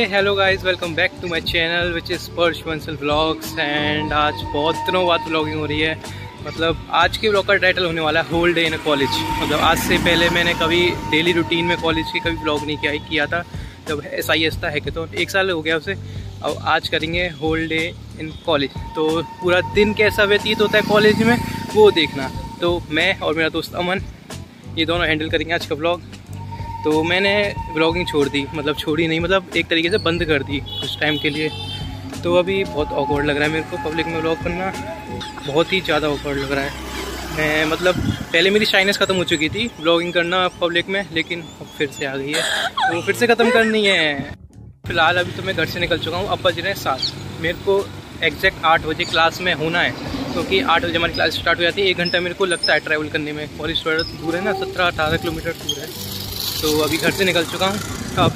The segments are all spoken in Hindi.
Hello guys welcome back to my channel which is Parsh Bansal vlogs and आज बहुत दिनों बाद ब्लॉगिंग हो रही है। मतलब आज के ब्लॉग का टाइटल होने वाला है होल डे इन कॉलेज मतलब आज से पहले मैंने कभी डेली रूटीन में कॉलेज की कभी ब्लॉग नहीं किया किया था। जब एस आई एस था है तो एक साल हो गया उसे। अब आज करेंगे होल डे इन कॉलेज तो पूरा दिन कैसा व्यतीत होता है कॉलेज में, वो देखना। तो मैं और मेरा दोस्त अमन, ये दोनों हैंडल करेंगे आज का ब्लॉग तो मैंने ब्लॉगिंग छोड़ दी मतलब छोड़ी नहीं मतलब एक तरीके से बंद कर दी कुछ टाइम के लिए। तो अभी बहुत ऑकवर्ड लग रहा है मेरे को पब्लिक में ब्लॉग करना बहुत ही ज़्यादा ऑकवर्ड लग रहा है। मैं मतलब पहले मेरी शाइनेस ख़त्म हो चुकी थी ब्लॉगिंग करना पब्लिक में, लेकिन अब फिर से आ गई है। तो फिर से ख़त्म करनी है। फ़िलहाल अभी तो मैं घर से निकल चुका हूँ, अब बज रहे हैं सात। मेरे को एग्जैक्ट आठ बजे क्लास में होना है, क्योंकि आठ बजे हमारी क्लास स्टार्ट हो जाती है। एक घंटा मेरे को लगता है ट्रैवल करने में कॉलेज थोड़ा दूर है ना, सत्रह अठारह किलोमीटर दूर है। तो अभी घर से निकल चुका हूँ। अब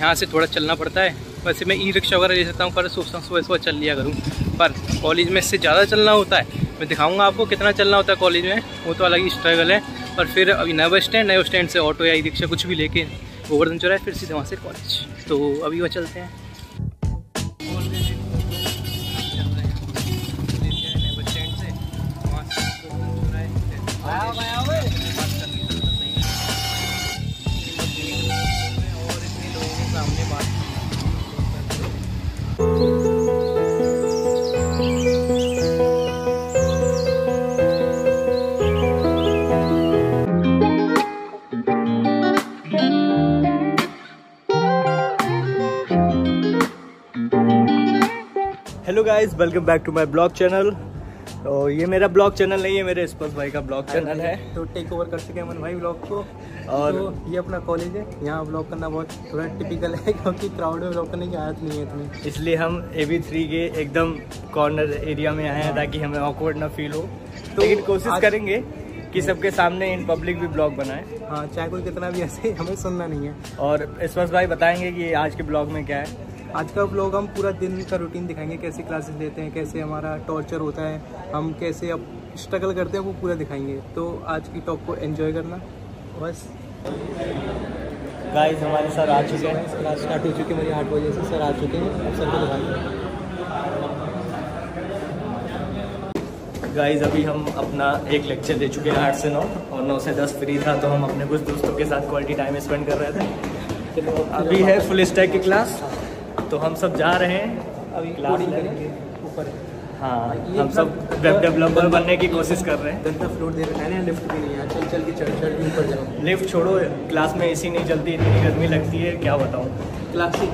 यहाँ से थोड़ा चलना पड़ता है। वैसे मैं ई रिक्शा वगैरह ले सकता हूँ, पर सुबह सुबह सुबह चल लिया करूँ। पर कॉलेज में इससे ज़्यादा चलना होता है। मैं दिखाऊँगा आपको कितना चलना होता है कॉलेज में। वो तो अलग ही स्ट्रगल है। और फिर अभी नए स्टैंड नए स्टैंड से ऑटो या ई रिक्शा कुछ भी लेके गोवर्धन चौराहे, फिर सीधे वहाँ से कॉलेज। तो अभी वह चलते हैं। Guys welcome back to my blog channel तो ये मेरा ब्लॉग चैनल नहीं है मेरे स्पर्श भाई का ब्लॉग चैनल है। तो टेक ओवर कर सके अमन भाई ब्लॉग को। और तो ये अपना कॉलेज है यहाँ ब्लॉग करना बहुत थोड़ा टिपिकल है क्योंकि क्राउड में ब्लॉग करने की आदत नहीं है इतनी। इसलिए हम ए बी थ्री के एकदम कॉर्नर एरिया में आए हैं ताकि हमें ऑकवर्ड ना फील हो। तो लेकिन कोशिश आज- करेंगे कि सबके सामने इन पब्लिक भी ब्लॉग बनाए। हाँ चाहे कोई कितना भी ऐसे हमें सुनना नहीं है। और स्पर्श भाई बताएँगे कि आज के ब्लॉग में क्या है। आज का ब्लॉग हम पूरा दिन का रूटीन दिखाएँगे कैसे क्लासेस लेते हैं कैसे हमारा टॉर्चर होता है हम कैसे अब स्ट्रगल करते हैं वो पूरा दिखाएँगे। तो आज की टॉक को एंजॉय करना। बस। गाइस हमारे साथ आ चुके हैं। क्लास स्टार्ट हो चुकी है मेरी आठ बजे से सर आ चुके हैं। अब सर को दिखाएँगे गाइस अभी हम अपना एक लेक्चर दे चुके हैं आठ से नौ और नौ से दस फ्री था तो हम अपने कुछ दोस्तों के साथ क्वालिटी टाइम स्पेंड कर रहे थे। अभी है फुल स्टैक की क्लास तो हम सब जा रहे हैं। अभी क्लास करेंगे ऊपर हाँ। हम सब वेब डेवलपर बनने की कोशिश कर रहे हैं। गंदा फ्लोर दे रखा है ना लिफ्ट भी नहीं है। चल चल के चढ़ चढ़ के ऊपर जाओ। लिफ्ट छोड़ो क्लास में एसी नहीं चलती इतनी गर्मी लगती है क्या बताऊँ? क्लासिक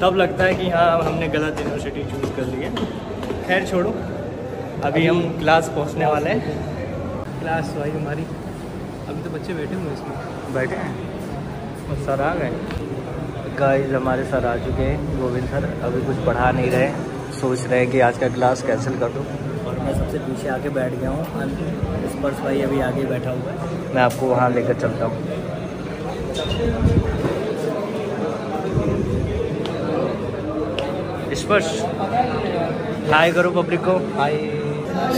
तब लगता है कि हाँ हमने गलत यूनिवर्सिटी चूज़ कर ली है। खैर छोड़ो। अभी हम क्लास पहुँचने वाले हैं। क्लास भाई हमारी अभी तो बच्चे बैठे हुए इसमें। बैठे हैं। और सर आ गए। गाइस हमारे सर आ चुके हैं। गोविंद सर अभी कुछ पढ़ा नहीं रहे, सोच रहे हैं कि आज का क्लास कैंसिल कर दूँ। और मैं सबसे पीछे आके बैठ गया हूँ। स्पर्श भाई अभी आगे बैठा हुआ है। मैं आपको वहाँ लेकर चलता हूँ। स्पर्श हाय करो पब्लिक को। हाय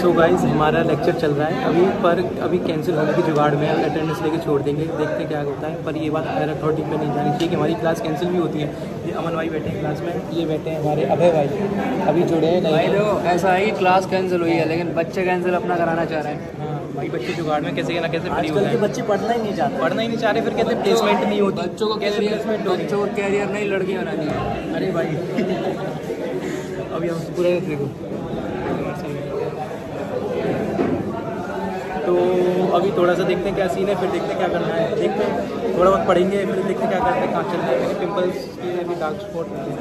सो गाइस हमारा लेक्चर चल रहा है। अभी पर अभी कैंसिल होने की जुगाड़ में अटेंडेंस लेके छोड़ देंगे। देखते क्या होता है। पर ये बात मेरा अथॉरिटी में नहीं जानी चाहिए कि हमारी क्लास कैंसिल भी होती है। ये अमन भाई बैठे हैं क्लास में ये बैठे हैं हमारे अभय भाई। अभी जुड़े हैं भाई देखो ऐसा है कि क्लास कैंसिल हुई है लेकिन बच्चे कैंसिल अपना कराना चाह रहे हैं। हाँ भाई बच्चे जुगाड़ में कैसे ना कैसे फ्री हो। बच्चे पढ़ना ही नहीं चाहते। पढ़ना ही नहीं चाह रहे फिर कहते प्लेसमेंट नहीं होती। बच्चों को कैसे प्लेसमेंट बच्चों को कैरियर नहीं लड़की बनानी है। अरे भाई। अभी हम पूरा देखो तो अभी थोड़ा सा देखते हैं क्या सीन है, फिर देखते हैं क्या करना है। देखते हैं, थोड़ा बहुत पढ़ेंगे फिर देखते हैं क्या करते हैं। कहाँ चलते हैं, मेरे पिम्पल्स के अभी डार्क स्पॉट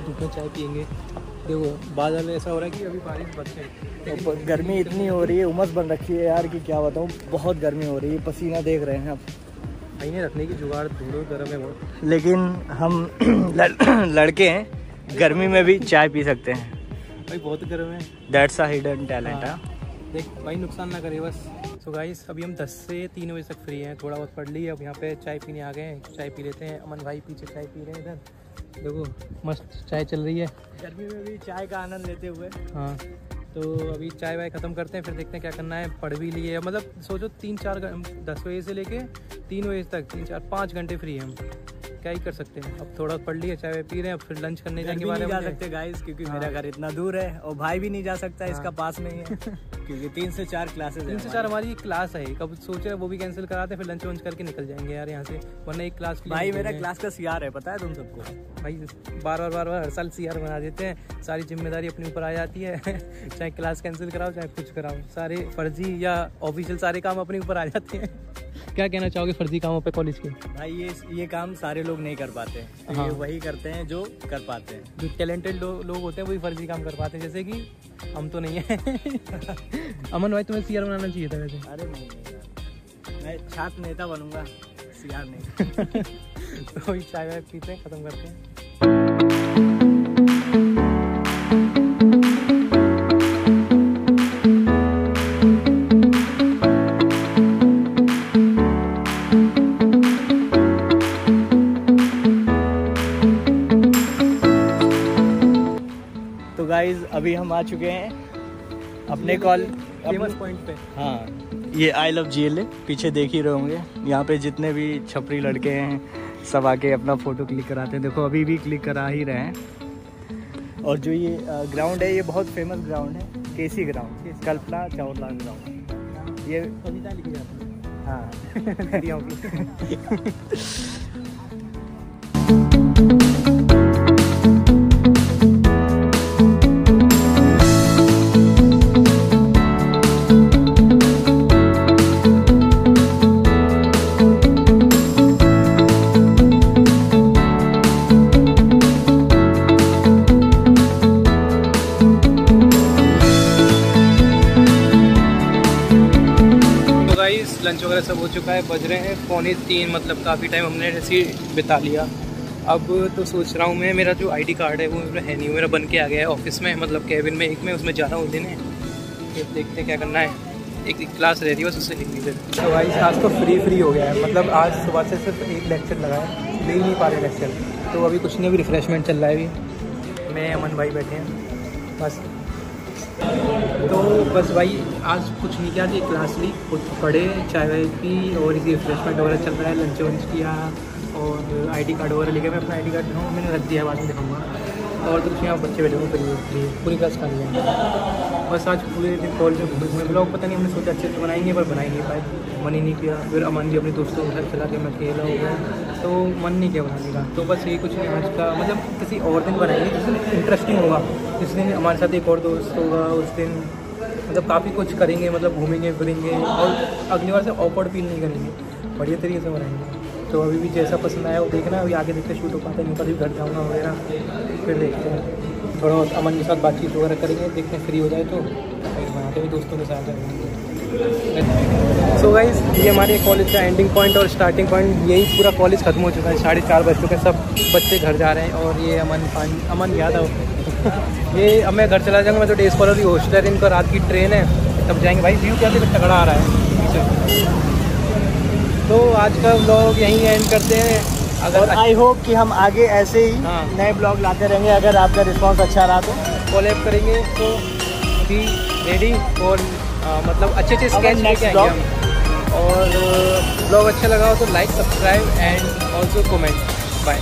चाय पियेंगे। देखो बादल ऐसा हो रहा है कि अभी बारिश बच है। गर्मी इतनी हो रही है उमस बन रखी है यार कि क्या बताऊँ बहुत गर्मी हो रही है पसीना देख रहे हैं अब आईने रखने की जुगाड़ ढूंढो गर्म है बहुत। लेकिन हम लड़के हैं गर्मी में भी चाय पी सकते हैं। भाई बहुत गर्म है। दैट्स अ हिडन टैलेंट है। देख भाई नुकसान ना करे बस। सो so गाइस अभी हम 10 से 3 बजे तक फ्री हैं थोड़ा बहुत पढ़ ली अब यहाँ पे चाय पीने आ गए हैं चाय पी लेते हैं। अमन भाई पीछे चाय पी रहे हैं इधर। देखो मस्त चाय चल रही है। गर्मी में भी चाय का आनंद लेते हुए। हाँ तो अभी चाय वाय ख़त्म करते हैं फिर देखते हैं क्या करना है। पढ़ भी लिए मतलब सोचो तीन चार दस बजे से लेके तीन बजे तक तीन चार पाँच घंटे फ्री हैं हम। क्या ही कर सकते हैं? अब थोड़ा पढ़ लिया चाय पी रहे हैं अब फिर लंच करने जाएँगे नहीं जा सकते गाइस क्योंकि हाँ। मेरा घर इतना दूर है और भाई भी नहीं जा सकता हाँ। इसका पास में ही। है क्योंकि तीन से चार क्लासेस तीन से चार हमारी क्लास है कब सोचे वो भी कैंसिल कराते फिर लंच वंच करके निकल जाएँगे यार यहाँ से वरना एक क्लास भाई मेरा क्लास का सीआर है पता है तुम सबको? भाई बार बार बार बार हर साल सी बना देते हैं सारी ज़िम्मेदारी अपने ऊपर आ जाती है। चाहे क्लास कैंसिल कराओ चाहे कुछ कराओ सारे फर्जी या ऑफिशियल सारे काम अपने ऊपर आ जाते हैं। क्या कहना चाहोगे फर्जी कामों पे कॉलेज के? भाई ये ये काम सारे लोग नहीं कर पाते तो हाँ। ये वही करते हैं जो कर पाते हैं। जो टैलेंटेड लो, लोग होते हैं वही फर्जी काम कर पाते हैं। जैसे कि हम तो नहीं है। अमन भाई तुम्हें सी बनाना चाहिए था वैसे। अरे नहीं मैं छात्र नेता बनूँगा सीआर नहीं। तो वही चाय वाय पीते हैं ख़त्म करते हैं। गाइज़ अभी हम आ चुके हैं अपने कॉल फ़ेमस पॉइंट पे। हाँ ये आई लव जी पीछे देख ही रहे होंगे। यहाँ पे जितने भी छपरी लड़के हैं सब आके अपना फ़ोटो क्लिक कराते हैं। देखो अभी भी क्लिक करा ही रहे हैं। और जो ये ग्राउंड है ये बहुत फ़ेमस ग्राउंड है KC ground Kalpana Chawla ground ये कविता लिखी जाती है। हाँ। चुका है बज रहे हैं, पौने तीन मतलब काफ़ी टाइम हमने ऐसे बिता लिया। अब तो सोच रहा हूँ मैं, मेरा जो आईडी कार्ड है, वो मेरा है नहीं मेरा बन के आ गया है ऑफ़िस में मतलब कैबिन में, एक में, उसमें जा रहा हूँ देने। फिर देखते हैं क्या करना है। एक क्लास रही है, बस उससे लिख लीजिए तो गाइस आज तो फ्री फ्री हो गया है। मतलब आज सुबह से सिर्फ़ एक लेक्चर लगा है, ले ही नहीं पा रहे लेक्चर तो अभी कुछ नहीं, अभी रिफ्रेशमेंट चल रहा है अभी। मैं, अमन भाई बैठे हैं। बस। तो बस भाई, आज कुछ नहीं किया क्लास ली कुछ पढ़े, चाय वाय पी और इसी रिफ्रेशमेंट वगैरह चल रहा है लंच वंच किया और आईडी कार्ड वगैरह लेके मैं अपना आईडी कार्ड दिखाऊँ मैंने रख दिया, बाद में दिखाऊँगा। और तो कुछ यहाँ बच्चे बैठे हुए फ्री पूरी क्लास खा लिया बस आज पूरे दिन कॉलेज में घूमे घूमे। ब्लॉग पता नहीं हमने सोचा अच्छे से बनाएँगे पर बना ही नहीं पाए। मन ही नहीं किया। फिर अमन जी अपने दोस्तों के साथ चला के मैं अकेला हो गया। तो मन नहीं किया बनाने का। तो बस यही कुछ नहीं आज का। मतलब किसी और दिन बनाएँगे, जिस दिन इंटरेस्टिंग होगा। जिस दिन हमारे साथ एक और दोस्त होगा, उस दिन मतलब काफ़ी कुछ करेंगे मतलब घूमेंगे, फिरेंगे। और अगली बार से ऑकवर्ड फील नहीं करेंगे। बढ़िया तरीके से बनाएँगे। तो अभी भी जैसा पसंद आया वो देखना, अभी आगे देखते शूट हो पाते नहीं कभी घर जाऊँगा वगैरह, फिर देखते हैं। थोड़ा बहुत अमन के साथ बातचीत वगैरह करेंगे, देखते हैं, फ्री हो जाए तो। बनाते भी दोस्तों के साथ सो गाइज़ ये हमारे कॉलेज का एंडिंग पॉइंट और स्टार्टिंग पॉइंट यही पूरा कॉलेज खत्म हो चुका है, साढ़े चार बज चुके हैं, सब बच्चे घर जा रहे हैं और ये अमन पान, अमन यादव ये अब मैं घर चला जाऊँगा, मैं तो डे स्कॉलर की हॉस्टल इनका रात की ट्रेन है, तब जाएँगे। भाई व्यू क्या तगड़ा आ रहा है। तो आज का ब्लॉग यहीं एंड करते हैं। अगर आई होप कि हम आगे ऐसे ही हाँ। नए ब्लॉग लाते रहेंगे अगर आपका रिस्पांस अच्छा रहा तो। कॉलेब करेंगे तो भी रेडी और आ, मतलब अच्छे अच्छे स्कैन स्केच लेके आएँगे हम। और ब्लॉग अच्छा लगा हो तो like subscribe and also comment bye